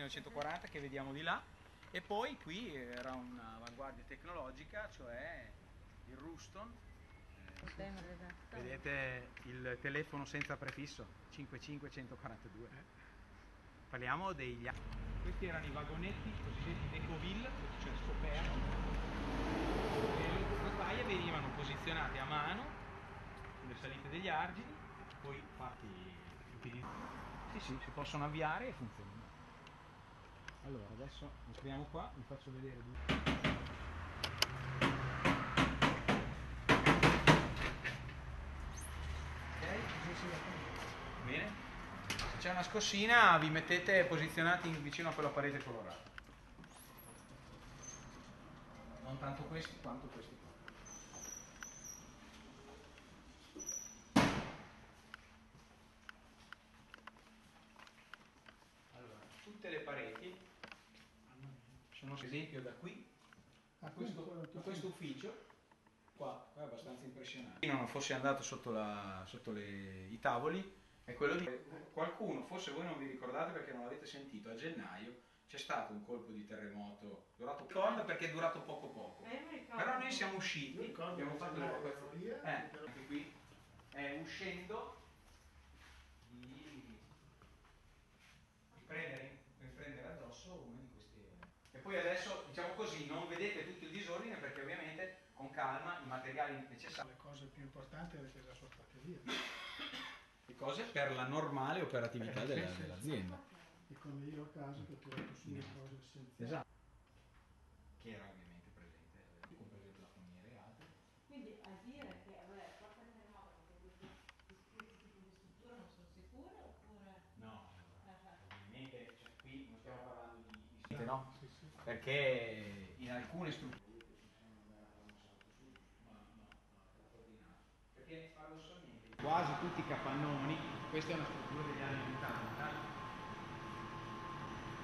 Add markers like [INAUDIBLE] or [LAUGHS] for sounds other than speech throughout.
1940 che vediamo di là e poi qui era un'avanguardia tecnologica, cioè il Ruston. Eh, vedete il telefono senza prefisso 55142. Parliamo degli questi erano i vagonetti cosiddetti Ecoville, cioè scoperti. Le rotaie venivano posizionate a mano sulle salite degli argini, poi fatti utilizzati. Sì, sì, si possono avviare e funzionano. Allora, adesso entriamo qua, vi faccio vedere. Bene? Se c'è una scossina vi mettete posizionati vicino a quella parete colorata. Non tanto questi quanto questi qua. Allora, tutte le pareti ad esempio da qui a questo, a questo ufficio qua, è abbastanza impressionante. Se non fosse andato sotto, la, sotto le, i tavoli è quello di qualcuno, forse voi non vi ricordate perché non l'avete sentito, a gennaio c'è stato un colpo di terremoto durato poco perché è durato poco poco. Però noi siamo usciti, abbiamo fatto le eh, anche qui. È uscendo di, di prendere addosso uno di questi. E poi adesso, diciamo così, non vedete tutto il disordine perché ovviamente con calma i materiali necessari. Le cose più importanti avete già sono state via. Le cose per la normale operatività della- dell'azienda. E come io a casa che ho tirato su le cose essenziali. Esatto. Che era ovviamente presente, aveva compreso la foniera e altro. Quindi a dire che vabbè, a parte il terremoto perché questi, questi tipi di strutture non sono sicure oppure... No, Eh, eh. ovviamente cioè, qui non stiamo parlando di, di no? Sì, sì. Perché in alcune strutture quasi tutti i capannoni, questa è una struttura degli anni 80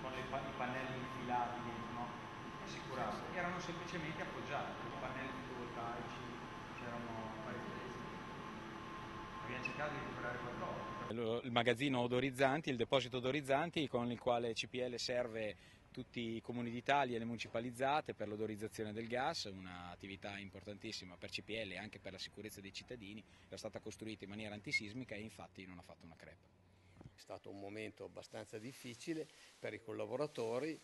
con i pannelli infilati dentro, no? assicurati, erano semplicemente appoggiati, con pannelli fotovoltaici, c'erano parecchi Abbiamo cercato di recuperare qualcosa. Il magazzino odorizzanti, il deposito odorizzanti con il quale CPL serve tutti i comuni d'Italia e le municipalizzate per l'odorizzazione del gas, un'attività importantissima per CPL e anche per la sicurezza dei cittadini, era stata costruita in maniera antisismica e infatti non ha fatto una crepa. È stato un momento abbastanza difficile per i collaboratori,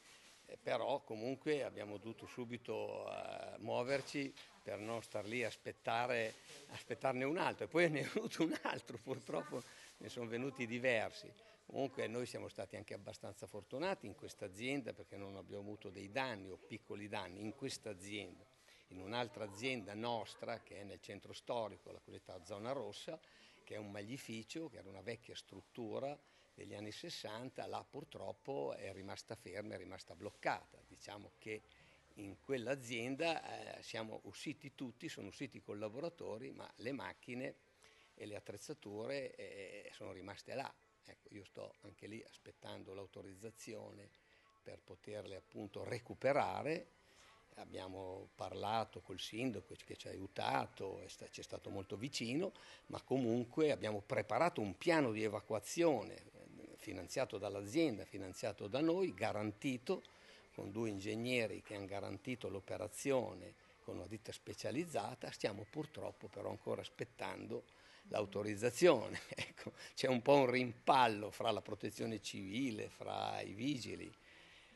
eh, però comunque abbiamo dovuto subito eh, muoverci per non star lì a aspettarne un altro. E poi [LAUGHS] ne è venuto un altro, purtroppo ne sono venuti diversi. Comunque noi siamo stati anche abbastanza fortunati in questa azienda perché non abbiamo avuto dei danni o piccoli danni in questa azienda. In un'altra azienda nostra che è nel centro storico, la cosiddetta zona rossa, che è un maglificio, che era una vecchia struttura degli anni 60, là purtroppo è rimasta ferma, è rimasta bloccata. Diciamo che in quell'azienda eh, siamo usciti tutti, sono usciti i collaboratori, ma le macchine e le attrezzature eh, sono rimaste là. Ecco, io sto anche lì aspettando l'autorizzazione per poterle appunto recuperare. Abbiamo parlato col sindaco che ci ha aiutato, ci è stato molto vicino, ma comunque abbiamo preparato un piano di evacuazione eh, finanziato dall'azienda, finanziato da noi, garantito con due ingegneri che hanno garantito l'operazione con una ditta specializzata, stiamo purtroppo però ancora aspettando l'autorizzazione. [LAUGHS] Ecco, c'è un po' un rimpallo fra la protezione civile, fra i vigili.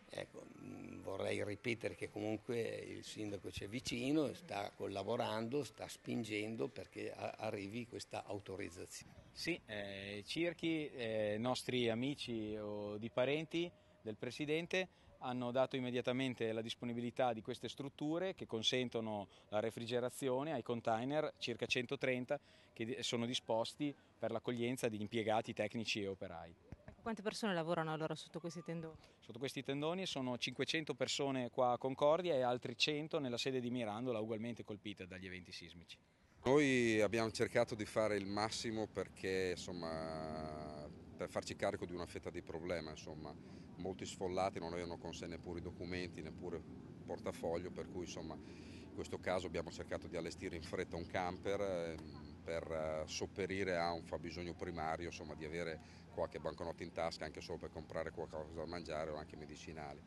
Ecco, mh, vorrei ripetere che comunque il sindaco c'è vicino, sta collaborando, sta spingendo perché arrivi questa autorizzazione. Sì, eh, Circhi, eh, nostri amici o di parenti del Presidente hanno dato immediatamente la disponibilità di queste strutture che consentono la refrigerazione ai container, circa 130, che sono disposti per l'accoglienza di impiegati tecnici e operai. Ecco, Quante persone lavorano allora sotto questi tendoni? Sotto questi tendoni sono 500 persone qua a Concordia e altri 100 nella sede di Mirandola, ugualmente colpite dagli eventi sismici. Noi abbiamo cercato di fare il massimo perché, insomma, per farci carico di una fetta di problema, insomma, molti sfollati non avevano con sé neppure i documenti, neppure il portafoglio, per cui insomma, in questo caso abbiamo cercato di allestire in fretta un camper, ehm, per eh, sopperire a un fabbisogno primario, insomma, di avere qualche banconota in tasca anche solo per comprare qualcosa da mangiare o anche medicinali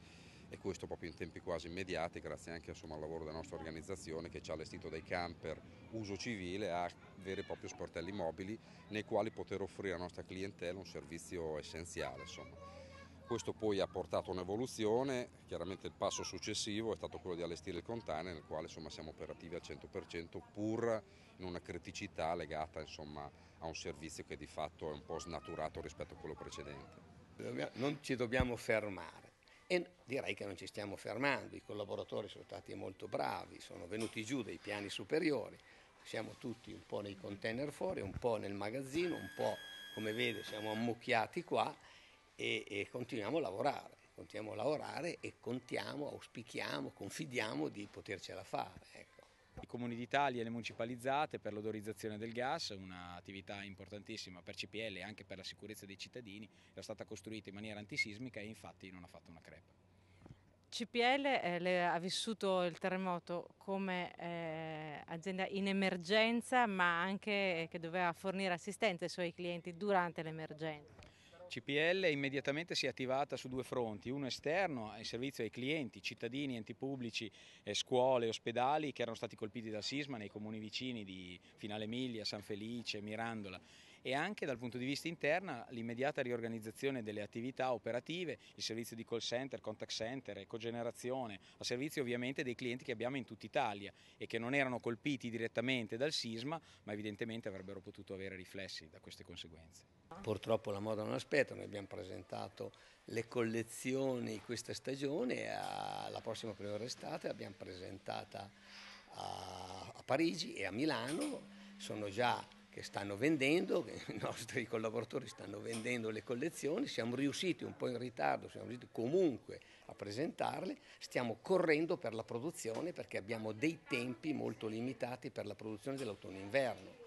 e questo proprio in tempi quasi immediati grazie anche insomma, al lavoro della nostra organizzazione che ci ha allestito dei camper uso civile a veri e propri sportelli mobili nei quali poter offrire alla nostra clientela un servizio essenziale. Insomma. Questo poi ha portato un'evoluzione, chiaramente il passo successivo è stato quello di allestire il container nel quale insomma, siamo operativi al 100% pur in una criticità legata insomma, a un servizio che di fatto è un po' snaturato rispetto a quello precedente. Non ci dobbiamo fermare e direi che non ci stiamo fermando, i collaboratori sono stati molto bravi, sono venuti giù dai piani superiori, siamo tutti un po' nei container fuori, un po' nel magazzino, un po' come vede siamo ammucchiati qua e, e continuiamo a lavorare, continuiamo a lavorare e contiamo, auspichiamo, confidiamo di potercela fare. Ecco. I comuni d'Italia e le municipalizzate per l'odorizzazione del gas, un'attività importantissima per CPL e anche per la sicurezza dei cittadini, era stata costruita in maniera antisismica e infatti non ha fatto una crepa. CPL eh, ha vissuto il terremoto come eh, azienda in emergenza ma anche che doveva fornire assistenza ai suoi clienti durante l'emergenza. CPL immediatamente si è attivata su due fronti, uno esterno in servizio ai clienti, cittadini, enti pubblici, eh, scuole, ospedali che erano stati colpiti dal sisma nei comuni vicini di Finale Emilia, San Felice, Mirandola e anche dal punto di vista interno l'immediata riorganizzazione delle attività operative, il servizio di call center, contact center, ecogenerazione, a servizio ovviamente dei clienti che abbiamo in tutta Italia e che non erano colpiti direttamente dal sisma ma evidentemente avrebbero potuto avere riflessi da queste conseguenze. Purtroppo la moda non aspetta, noi abbiamo presentato le collezioni questa stagione, alla prossima primavera estate l'abbiamo presentata a Parigi e a Milano, sono già che stanno vendendo, che i [LAUGHS] nostri collaboratori stanno vendendo le collezioni, siamo riusciti un po' in ritardo, siamo riusciti comunque a presentarle, stiamo correndo per la produzione perché abbiamo dei tempi molto limitati per la produzione dell'autunno-inverno.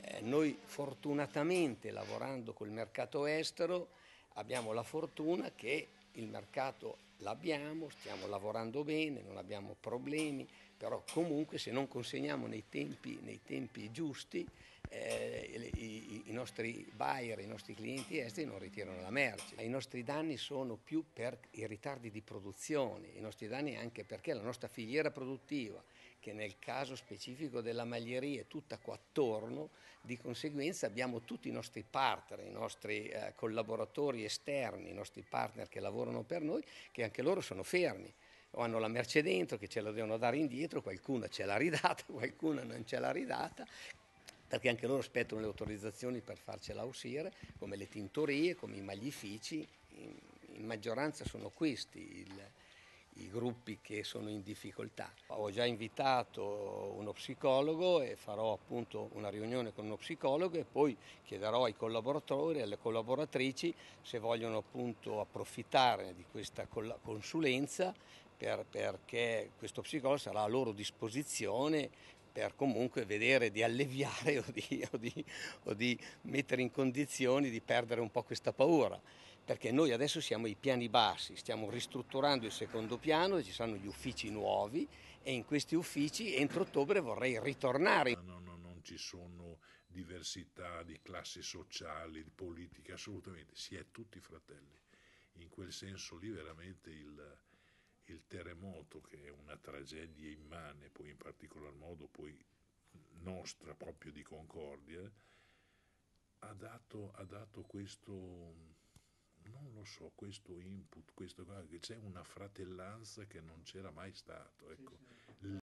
Eh, noi fortunatamente lavorando col mercato estero abbiamo la fortuna che il mercato l'abbiamo, stiamo lavorando bene, non abbiamo problemi, però comunque se non consegniamo nei tempi, nei tempi giusti eh, i, i, nostri buyer, i nostri clienti esteri non ritirano la merce. I nostri danni sono più per i ritardi di produzione, i nostri danni anche perché la nostra filiera produttiva, che nel caso specifico della maglieria è tutta qua attorno, di conseguenza abbiamo tutti i nostri partner, i nostri eh, collaboratori esterni, i nostri partner che lavorano per noi, che anche loro sono fermi o hanno la merce dentro che ce la devono dare indietro, qualcuna ce l'ha ridata, [LAUGHS] qualcuna non ce l'ha ridata, perché anche loro aspettano le autorizzazioni per farcela uscire, come le tintorie, come i maglifici, in, in maggioranza sono questi il, i gruppi che sono in difficoltà. Ho già invitato uno psicologo e farò appunto una riunione con uno psicologo e poi chiederò ai collaboratori e alle collaboratrici se vogliono appunto approfittare di questa consulenza per, perché questo psicologo sarà a loro disposizione per comunque vedere di alleviare [LAUGHS] o di, o, di, o di, mettere in condizioni di perdere un po' questa paura. Perché noi adesso siamo ai piani bassi, stiamo ristrutturando il secondo piano, ci saranno gli uffici nuovi e in questi uffici entro ottobre vorrei ritornare. No, no, non ci sono diversità di classi sociali, di politica, assolutamente, si è tutti fratelli. In quel senso lì veramente il, il terremoto, una tragedia immane, poi in particolar modo poi nostra proprio di Concordia, ha dato, ha dato questo, non lo so, questo input, questo, che c'è una fratellanza che non c'era mai stato. Ecco.